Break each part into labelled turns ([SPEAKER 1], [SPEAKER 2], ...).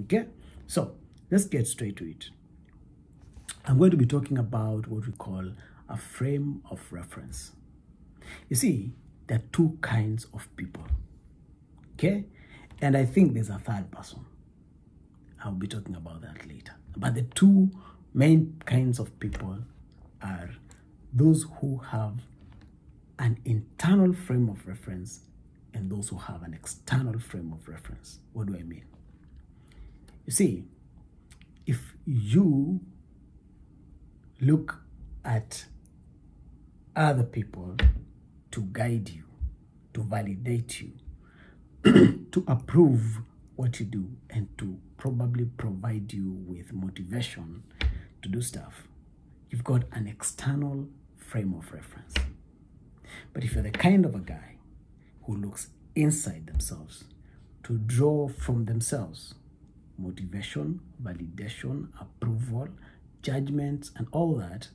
[SPEAKER 1] Okay, so let's get straight to it. I'm going to be talking about what we call a frame of reference. You see, there are two kinds of people. Okay, and I think there's a third person. I'll be talking about that later. But the two main kinds of people are those who have an internal frame of reference and those who have an external frame of reference. What do I mean? You see, if you look at other people to guide you, to validate you, to approve what you do, and to probably provide you with motivation to do stuff, you've got an external frame of reference. But if you're the kind of a guy who looks inside themselves to draw from themselves motivation, validation, approval, judgments, and all that,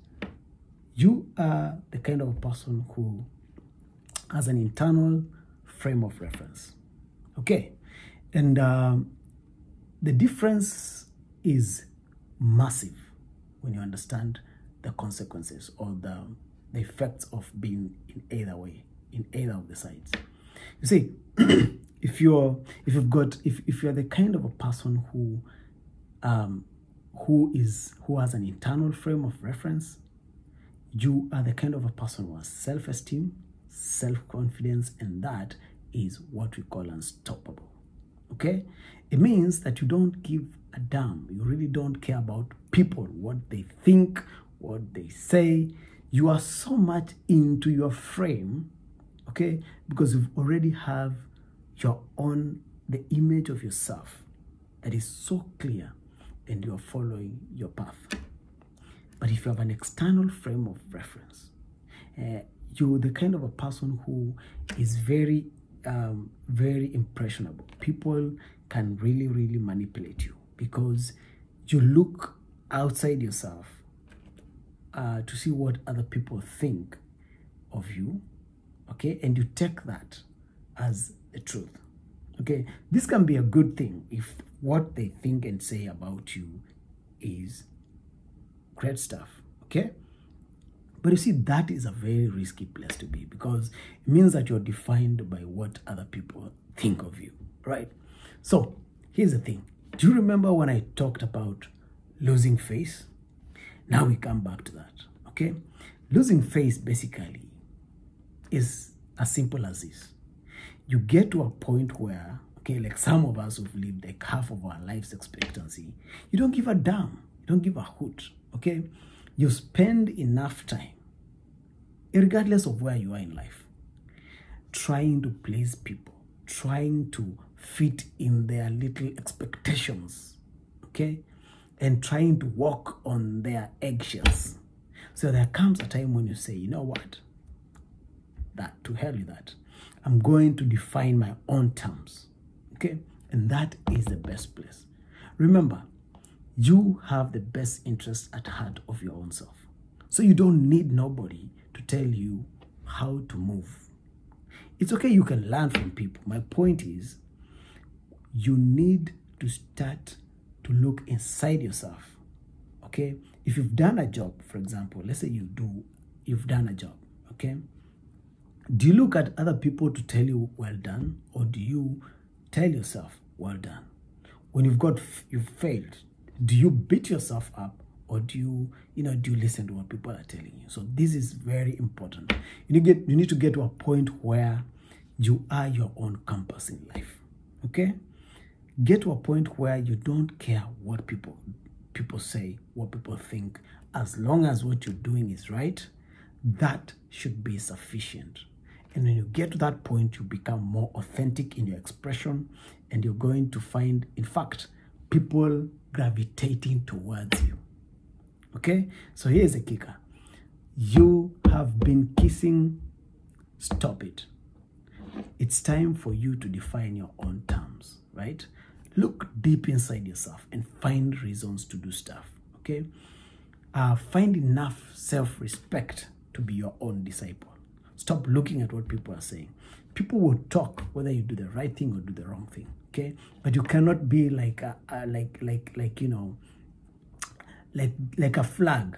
[SPEAKER 1] you are the kind of person who has an internal frame of reference. Okay, and um, the difference is massive when you understand the consequences or the, the effects of being in either way, in either of the sides. You see, if you're if you've got if, if you're the kind of a person who um who is who has an internal frame of reference, you are the kind of a person who has self-esteem, self-confidence, and that is what we call unstoppable. Okay? It means that you don't give a damn. You really don't care about people, what they think, what they say. You are so much into your frame, okay? Because you've already have your own, the image of yourself that is so clear and you are following your path. But if you have an external frame of reference, uh, you're the kind of a person who is very, um, very impressionable. People can really, really manipulate you because you look outside yourself uh, to see what other people think of you, okay? And you take that as the truth, okay? This can be a good thing if what they think and say about you is great stuff, okay? But you see, that is a very risky place to be because it means that you're defined by what other people think of you, right? So here's the thing. Do you remember when I talked about losing face? Now we come back to that, okay? Losing face basically is as simple as this. You get to a point where, okay, like some of us who've lived like half of our life's expectancy, you don't give a damn, you don't give a hoot, okay? You spend enough time, regardless of where you are in life, trying to please people, trying to fit in their little expectations, okay? And trying to walk on their eggshells. So there comes a time when you say, you know what? That, to hell with that. I'm going to define my own terms, okay? And that is the best place. Remember, you have the best interest at heart of your own self. So you don't need nobody to tell you how to move. It's okay, you can learn from people. My point is, you need to start to look inside yourself. Okay? If you've done a job, for example, let's say you do, you've done a job, okay? Do you look at other people to tell you well done, or do you tell yourself well done? When you've got, you've failed, do you beat yourself up or do you you know do you listen to what people are telling you? So this is very important. You need, get, you need to get to a point where you are your own compass in life okay? Get to a point where you don't care what people people say what people think. As long as what you're doing is right that should be sufficient and when you get to that point you become more authentic in your expression and you're going to find in fact people gravitating towards you Okay, so here's a kicker. You have been kissing, stop it. It's time for you to define your own terms, right? Look deep inside yourself and find reasons to do stuff, okay? Uh, find enough self respect to be your own disciple. Stop looking at what people are saying. People will talk whether you do the right thing or do the wrong thing, okay? But you cannot be like a, a, like like like you know like like a flag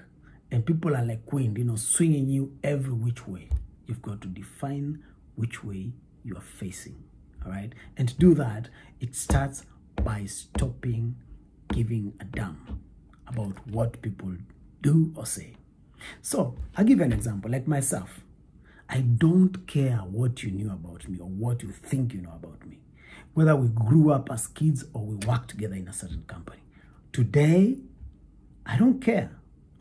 [SPEAKER 1] and people are like wind you know swinging you every which way. You've got to define which way you are facing all right? And to do that it starts by stopping giving a damn about what people do or say. So i'll give you an example like myself i don't care what you knew about me or what you think you know about me whether we grew up as kids or we work together in a certain company. Today i don't care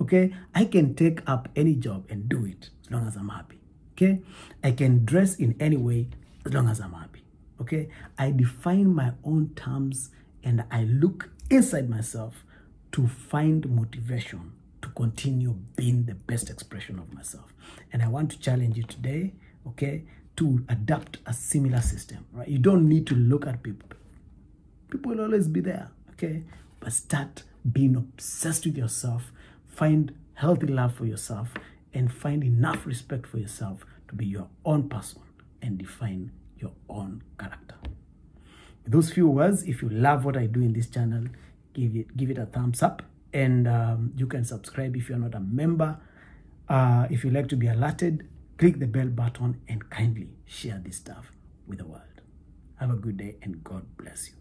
[SPEAKER 1] okay? I can take up any job and do it as long as i'm happy okay? I can dress in any way as long as i'm happy okay? I define my own terms and i look inside myself to find motivation to continue being the best expression of myself. And i want to challenge you today okay to adapt a similar system right? You don't need to look at people. People will always be there okay? But start being obsessed with yourself find healthy love for yourself and find enough respect for yourself to be your own person and define your own character. With those few words, if you love what I do in this channel, give it give it a thumbs up and um, you can subscribe if you're not a member. Uh, if you like to be alerted, click the bell button and kindly share this stuff with the world. Have a good day and God bless you.